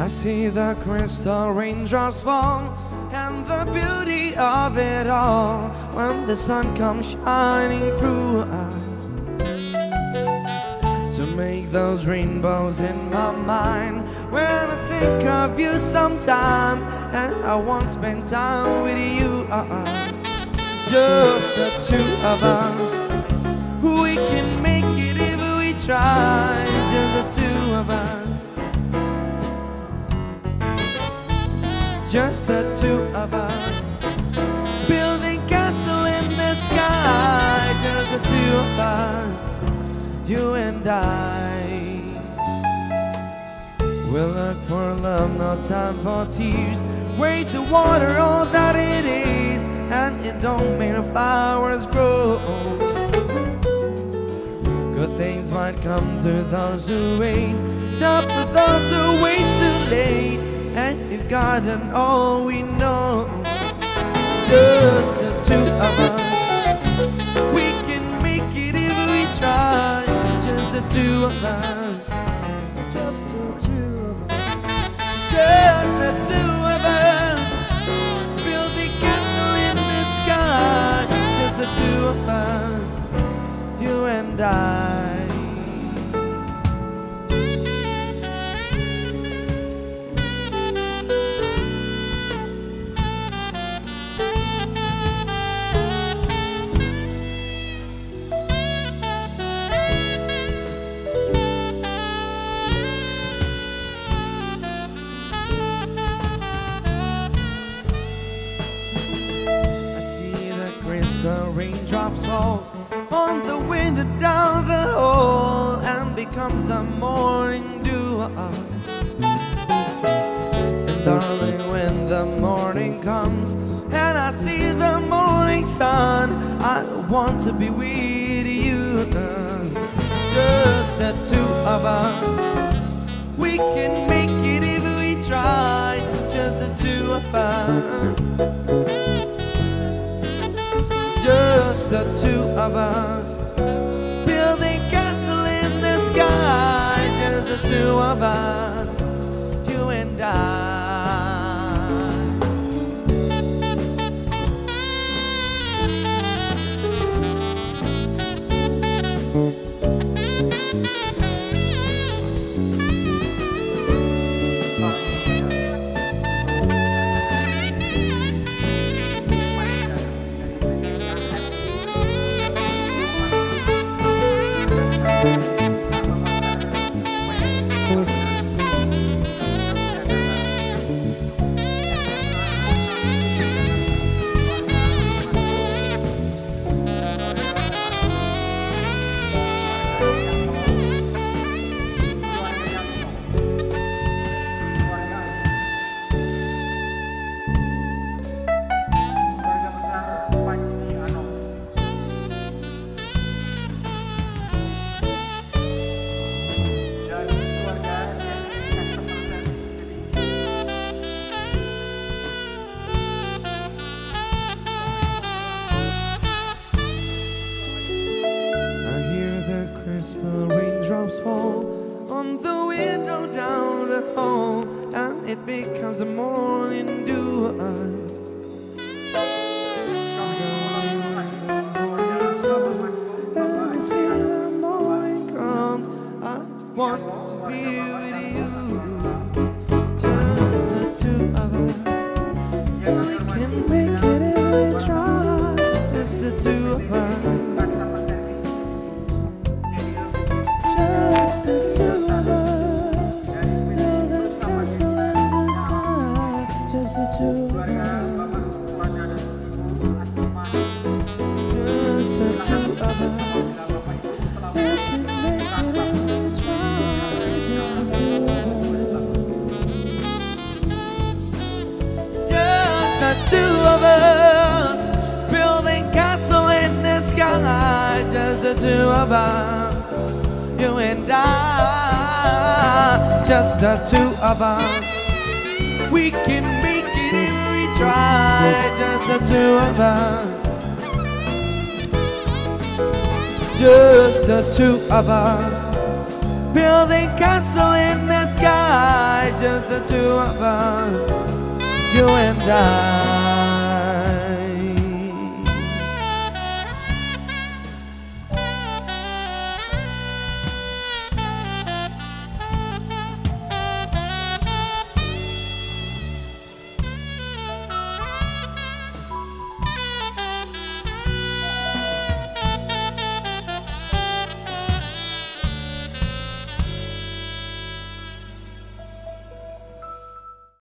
I see the crystal raindrops fall and the beauty of it all when the sun comes shining through. To make those rainbows in my mind when I think of you sometime and I want to spend time with you. Just the two of us. We can make it if we try us you and I. Will look for love no time for tears. Waste of water all that it is. And it don't make the flowers grow. Good things might come to those who wait. Not for those who wait too late. And God and all we know, just the two of us, the the raindrops fall on the window down the hall and becomes the morning dew. And darling, when the morning comes and I see the morning sun, I want to be with you. Just the two of us. We can make it if we try. Just the two of us the two of us. Building castle in the sky just the two of us it becomes the morning dew. The morning comes, I want to be with you. Just the two of us. We can make it if we try. Just the two of us. Just the two of us. We can make try, just the two of us. Just the two of us, Building castle in the sky, just the two of us, you and I.